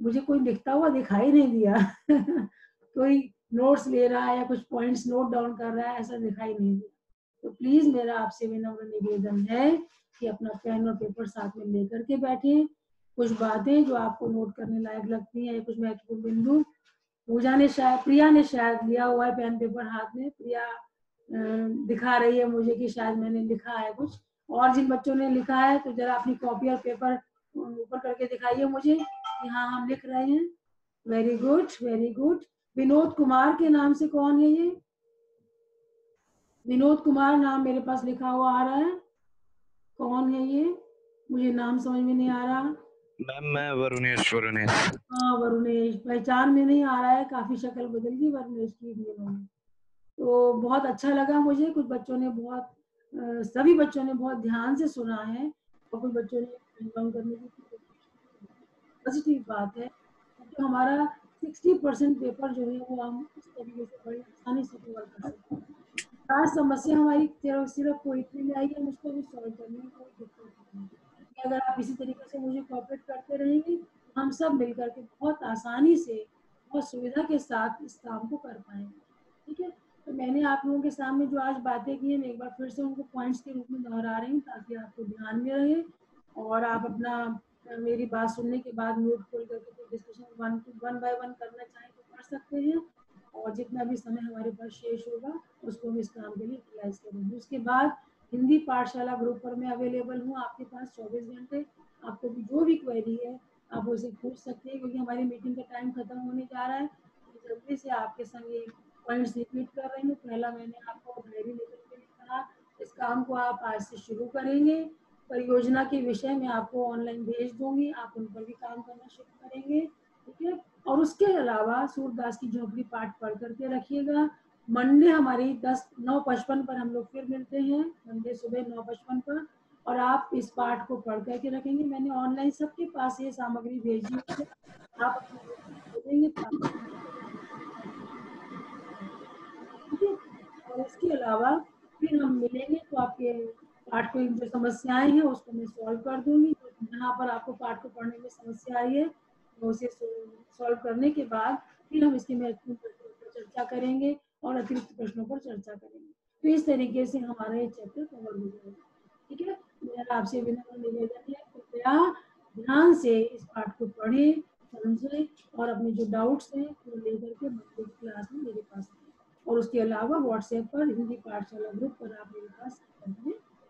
मुझे कोई लिखता हुआ दिखाई नहीं दिया। [LAUGHS] कोई नोट्स ले रहा है या कुछ पॉइंट्स नोट डाउन कर रहा है, ऐसा दिखाई नहीं दिया। तो प्लीज़ मेरा आपसे विनम्र निवेदन है कि अपना पेन और पेपर साथ में लेकर के बैठे। कुछ बातें जो आपको नोट करने लायक लगती हैं कुछ महत्वपूर्ण बिंदु पूजा ने शायद, प्रिया ने शायद लिया हुआ है पेन पेपर हाथ में। प्रिया दिखा रही है मुझे कि शायद मैंने लिखा है कुछ। और जिन बच्चों ने लिखा है तो जरा अपनी कॉपी और पेपर ऊपर करके दिखाइए मुझे। कि हाँ हम लिख रहे हैं। Very good very good Vinod Kumar के नाम से कौन है ये? विनोद कुमार नाम मेरे पास लिखा हुआ आ रहा है। कौन है ये? मुझे नाम समझ में नहीं आ रहा। मैम, मैं वरुणेश वरुणेश। हाँ वरुणेश। पहचान में नहीं आ रहा है, काफ़ी शक्ल बदल गई वरुणेश की दिनों में। तो बहुत अच्छा लगा मुझे, कुछ बच्चों ने बहुत सभी बच्चों ने बहुत ध्यान से सुना है, और कुछ बच्चों ने करने की पॉजिटिव बात है क्योंकि हमारा सिक्सटी परसेंट पेपर जो है, वो हम इस तरीके से बड़ी आसानी से कवर कर सकते हैं। समस्या हमारी सिर्फ़ पोइट्री में आई है मुझको भी सॉल्व करने में कोई दिक्कत नहीं कि अगर आप इसी तरीके से मुझे कॉपरेट करते रहेंगे तो हम सब मिलकर के बहुत आसानी से, बहुत सुविधा के साथ इस काम को कर पाएँगे। ठीक है? तो मैंने आप लोगों के सामने जो आज बातें की हैं, मैं एक बार फिर से उनको पॉइंट्स के रूप में दोहरा रही हूँ ताकि आपको ध्यान में रहे और आप अपना मेरी बात सुनने के बाद नोट खोल करके कोई discussion one one by one करना चाहें तो कर सकते हैं और जितना भी समय हमारे पास शेष होगा, उसको हम इस काम के लिए यूटिलाइज करेंगे। उसके बाद हिंदी पाठशाला ग्रुप पर मैं अवेलेबल हूँ। आपके पास चौबीस घंटे, आपको भी जो भी क्वेरी है, आप उसे पूछ सकते हैं, क्योंकि हमारी मीटिंग का टाइम खत्म होने जा रहा है। तो जल्दी से आपके संग ये पॉइंट्स रिपीट कर रही हूँ। पहला मैंने आपको डायरी लेकर के लिए कहा, इस काम को आप आज से शुरू करेंगे। परियोजना के विषय में आपको ऑनलाइन भेज दूँगी। आप उन पर भी काम करना शुरू करेंगे, ठीक है? और उसके अलावा सूरदास की झोपड़ी पाठ पढ़ करके रखिएगा। मंडे हमारी दस, नौ पचपन पर हम लोग फिर मिलते हैं। मंडे सुबह नौ पचपन पर। और आप इस पाठ को पढ़ करके रखेंगे। मैंने ऑनलाइन सबके पास ये सामग्री भेजी है। आप तो और इसके अलावा फिर हम मिलेंगे तो आपके पाठ को जो समस्याएँ हैं, उसको मैं सॉल्व कर दूँगी। जहाँ पर आपको पाठ को पढ़ने में समस्या आई है तो उसे सॉल्व करने के बाद फिर हम इसकी महत्वपूर्ण चर्चा करेंगे। और अतिरिक्त प्रश्नों पर चर्चा करेंगे। तो इस तरीके से हमारा ये चैप्टर कवर हो जाएगा। ठीक है? मेरा आपसे विनम्र निवेदन है, कृपया ध्यान से इस पाठ को पढ़ें समझें और अपने जो डाउट्स हैं वो लेकर के मंडे क्लास में मेरे पास और उसके अलावा व्हाट्सएप पर हिंदी पाठशाला ग्रुप पर आप मेरे पास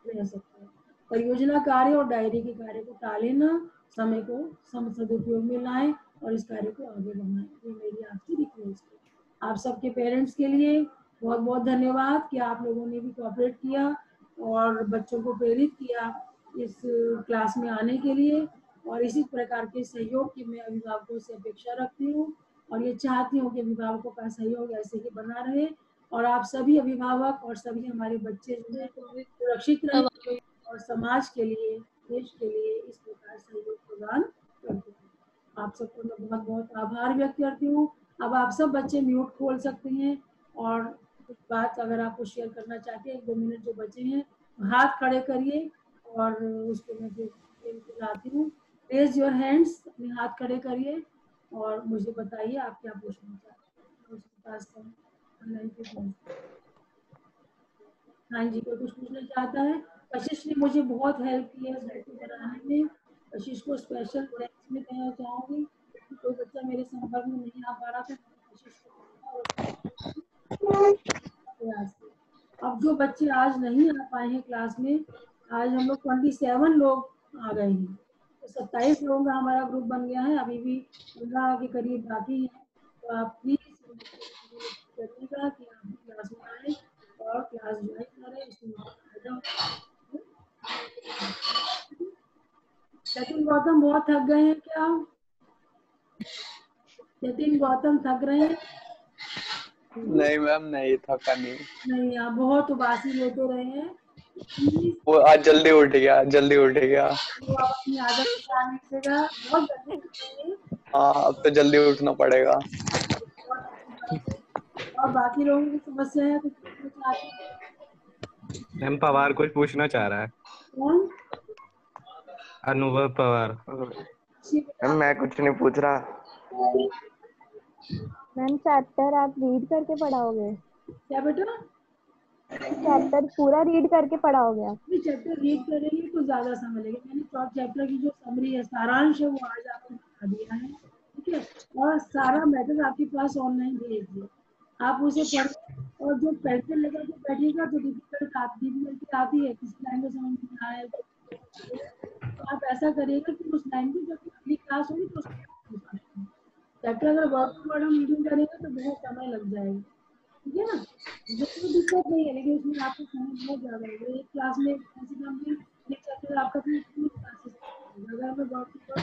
रह सकते हैं। परियोजना कार्य और डायरी के कार्य को टालें ना समय को सदुपयोग में लाएँ, और इस कार्य को आगे बढ़ाएँ। ये मेरी आपसे रिक्वेस्ट है। आप सबके पेरेंट्स के लिए बहुत बहुत धन्यवाद कि आप लोगों ने भी कोऑपरेट किया और बच्चों को प्रेरित किया इस क्लास में आने के लिए और इसी प्रकार के सहयोग की मैं अभिभावकों से अपेक्षा रखती हूँ और ये चाहती हूँ कि अभिभावकों का सहयोग ऐसे ही बना रहे और आप सभी अभिभावक और सभी हमारे बच्चे जो है, सुरक्षित रहे और समाज के लिए, देश के लिए इस प्रकार सहयोग प्रदान करते हैं आप सबको मैं बहुत बहुत आभार व्यक्त करती हूँ। अब आप सब बच्चे म्यूट खोल सकते हैं और कुछ बात अगर आपको शेयर करना चाहते हैं, एक दो मिनट जो बचे हैं, हाथ खड़े करिए और उसको मैं फिर लाती हूँ। रेज योर हैंड्स अपने हाथ खड़े करिए और मुझे बताइए आप क्या पूछना चाहते हैं। हाँ जी, कोई कुछ पूछना चाहता है? कशिश ने मुझे बहुत हेल्प की है बनाने में। कशिश को स्पेशल थैंक्स में कहना चाहूँगी। कोई बच्चा मेरे संपर्क में नहीं आ पा रहा था। अब जो बच्चे आज नहीं आ पाए हैं क्लास में, आज हम लोग ट्वेंटी सेवन लोग आ गए हैं। तो सत्ताईस लोगों का हमारा ग्रुप बन गया है, अभी भी पंद्रह के करीब बाकी हैं। तो आप प्लीज़ करिएगा कि आप भी क्लास में आए और क्लास ज्वाइन करें, इसमें फ़ायदा गौतम बहुत थक गए हैं क्या? जतिन गौतम थक रहे हैं। नहीं मैम नहीं थका नहीं नहीं आप बहुत उबासी लेते रहे हैं। वो आज जल्दी उठ गया जल्दी उठ गया। अपनी आदत बना लीजिएगा बहुत जल्दी उठेंगे हाँ। अब तो जल्दी उठना पड़ेगा। और बाकी लोगों की समस्या है कुछ पूछना मैम पवार कुछ पूछना चाह रहा है? कौन? अनुभव पवार। मैं कुछ नहीं पूछ रहा। मैम चैप्टर आप रीड करके पढ़ाओगे? क्या बेटा? चैप्टर पूरा रीड करके पढ़ाओगे आप? चैप्टर रीड करेंगे तो ज़्यादा समय लगेगा। मैंने चौथ चैप्टर की जो समरी है सारांश है वो आज आपको बता दिया है। ठीक है? और सारा मैटर आपके पास ऑनलाइन भेज दिया। आप उसे पढ़ और जो पेंसिल लेकर के बैठेगा तो डिफ़िकल्ट डिफिकल्टी आती है किस लाइन में समझ में आए तो। आप ऐसा करिएगा कि उस लाइन की जब अगली क्लास होगी तो चैप्टर अगर टू वर्ड हम रीडिंग करेंगे तो बहुत समय लग जाएगा। ठीक है ना? जो कोई दिक्कत नहीं है, लेकिन उसमें आपको समझ बहुत ज़्यादा है। एक क्लास में कम से कम भी एक चैप्टर आपका अगर हमें टू वर्ड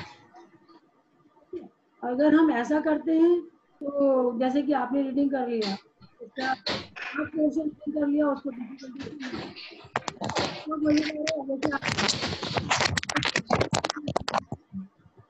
अगर हम ऐसा करते हैं तो जैसे कि आपने रीडिंग कर लिया, उसका आप पोर्शन कर लिया, उसको डिफिकल्टी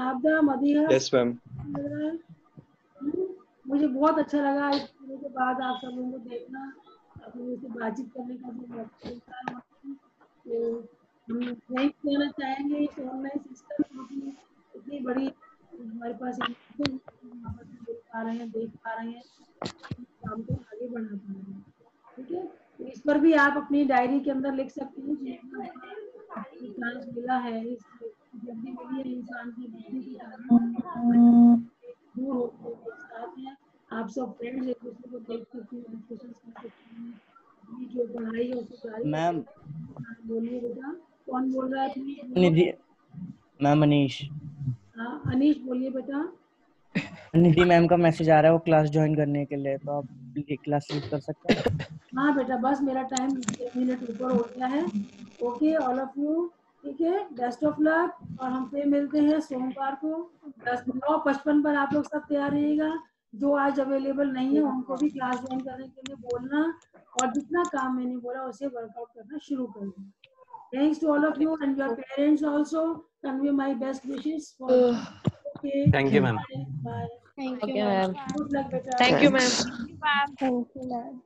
आपदा मदिरा। यस मैम मुझे बहुत अच्छा लगा इस पूरे के बाद आप सब लोगों को देखना आप लोगों से बातचीत करने का जो मौका मिलता है तो हम यही कहना चाहेंगे इस ऑनलाइन सिस्टम क्योंकि इतनी बड़ी हमारे पास देख पा रहे हैं देख पा रहे हैं। काम को आगे बढ़ा पा रहे हैं। ठीक है? तो इस पर भी आप अपनी डायरी के अंदर लिख सकते हैं। मिला है इस मिली है इंसान की दूर होते साथ हैं आप सब फ्रेंड्स एक दूसरे को देख सकते हैं डिस्कशन कर सकते हैं। अपनी जो पढ़ाई है उसको जारी मैम बोलिए बेटा कौन बोल रहा है निधि मैम मनीष हाँ अनीश बोलिए बेटा। निधि मैम का मैसेज आ रहा है वो क्लास ज्वाइन करने के लिए तो आप क्लास कर सकते हैं। हाँ बेटा बस मेरा टाइम एक मिनट ऊपर हो गया है। ओके ऑल ऑफ़ यू ठीक है? बेस्ट ऑफ़ लक और हम फिर मिलते हैं सोमवार को। दस नौ पचपन पर आप लोग सब तैयार रहिएगा। जो आज अवेलेबल नहीं है उनको भी क्लास ज्वाइन करने के लिए बोलना और जितना काम मैंने बोला उसे वर्कआउट करना शुरू कर दें thanks to all of you and your parents also convey my best wishes for okay Thank you, ma'am. Bye thank you ma'am. Good luck बेटा Thank you, ma'am. Thank you ma'am